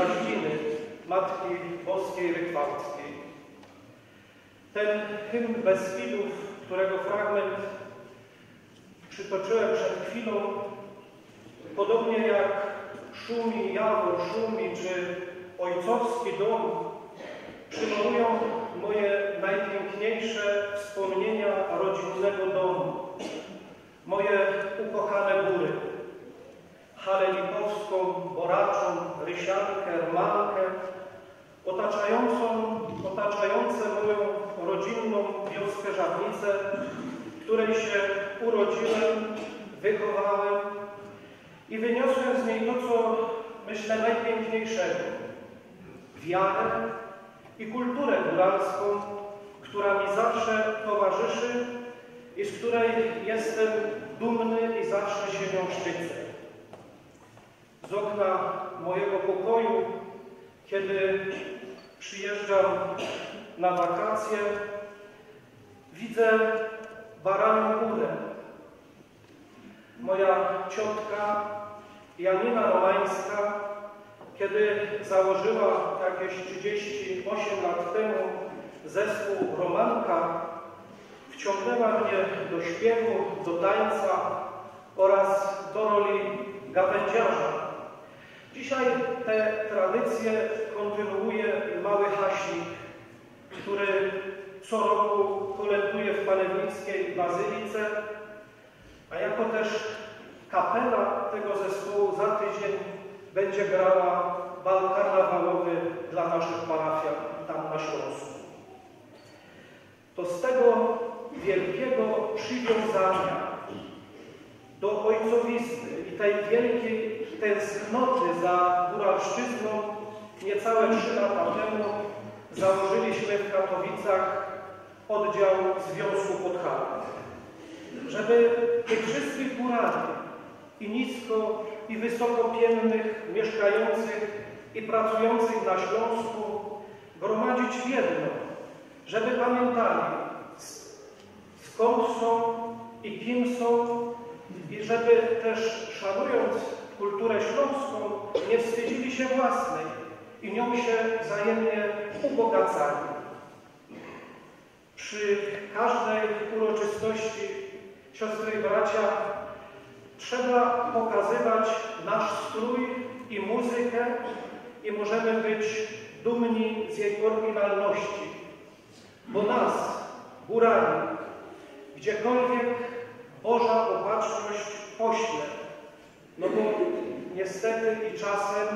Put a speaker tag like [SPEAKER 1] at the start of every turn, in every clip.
[SPEAKER 1] gaździny, Matki Boskiej Rychwałckiej. Ten hymn Beskidów, którego fragment przytoczyłem przed chwilą, podobnie jak szumi jawor, szumi czy ojcowski dom, przywołują moje najpiękniejsze wspomnienia rodzinnego domu, moje ukochane góry, Halę Lipowską, Boraczą, Rysiankę, Malkę, otaczającą, otaczające moją rodzinną wioskę Żabnicę, w której się urodziłem, wychowałem i wyniosłem z niej to, co myślę najpiękniejszego. Wiarę i kulturę góralską, która mi zawsze towarzyszy i z której jestem dumny i zawsze się nią szczycę. Z okna mojego pokoju, kiedy przyjeżdżam na wakacje, widzę Baranią Górę. Moja ciotka Janina Romańska, kiedy założyła jakieś 38 lat temu zespół Romanka, wciągnęła mnie do śpiewu, do tańca oraz do roli gawędziarza. Dzisiaj te tradycje kontynuuje mały Haśnik, który co roku kolęduje w Panewnickiej Bazylice, a jako też kapela tego zespołu za tydzień będzie grała bal karnawałowy dla naszych parafian tam na Śląsku. To z tego wielkiego przywiązania do ojcowizny i tej wielkiej tęsknoty za góralszczyzną niecałe trzy lata temu założyliśmy w Katowicach oddział Związku Podhalnych. Żeby tych wszystkich górali i nisko i wysokopiennych mieszkających i pracujących na Śląsku gromadzić w jedno, żeby pamiętali skąd są i kim są i żeby też szanując kulturę śląską nie wstydzili się własnej i nią się wzajemnie ubogacali. Przy każdej uroczystości, siostry i bracia, trzeba pokazywać nasz strój i muzykę i możemy być dumni z jej oryginalności, bo nas, górali, gdziekolwiek Boża opatrzność pośle, no bo niestety i czasem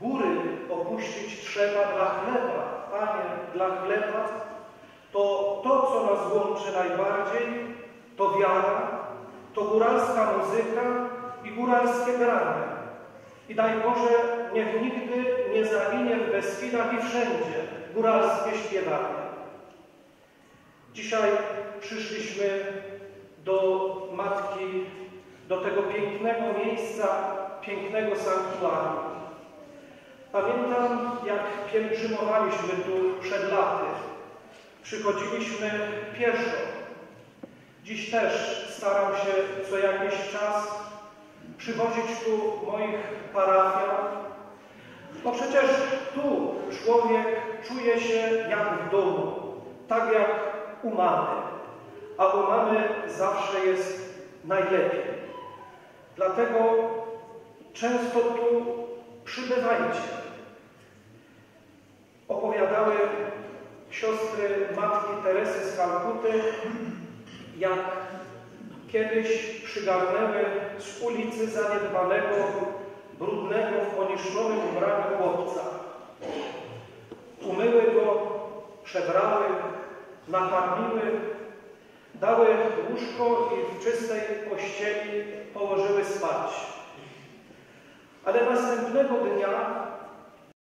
[SPEAKER 1] góry opuścić trzeba dla chleba, Panie, dla chleba, to to, co nas łączy najbardziej, to wiara, to góralska muzyka i góralskie granie. I daj Boże, niech nigdy nie zaginie w Beskidach i wszędzie góralskie śpiewanie. Dzisiaj przyszliśmy do Matki, do tego pięknego miejsca, pięknego sanktuarium. Pamiętam, jak pielgrzymowaliśmy tu przed laty. Przychodziliśmy pieszo. Dziś też staram się co jakiś czas przywozić tu moich parafian, bo przecież tu człowiek czuje się jak w domu, tak jak u mamy, a u mamy zawsze jest najlepiej. Dlatego często tu przybywajcie. Opowiadały siostry matki Teresy z Kalkuty, jak kiedyś przygarnęły z ulicy zaniedbanego, brudnego, w poniszczonym ubraniu chłopca. Umyły go, przebrały, nakarmiły, dały łóżko i w czystej pościeli położyły spać. Ale następnego dnia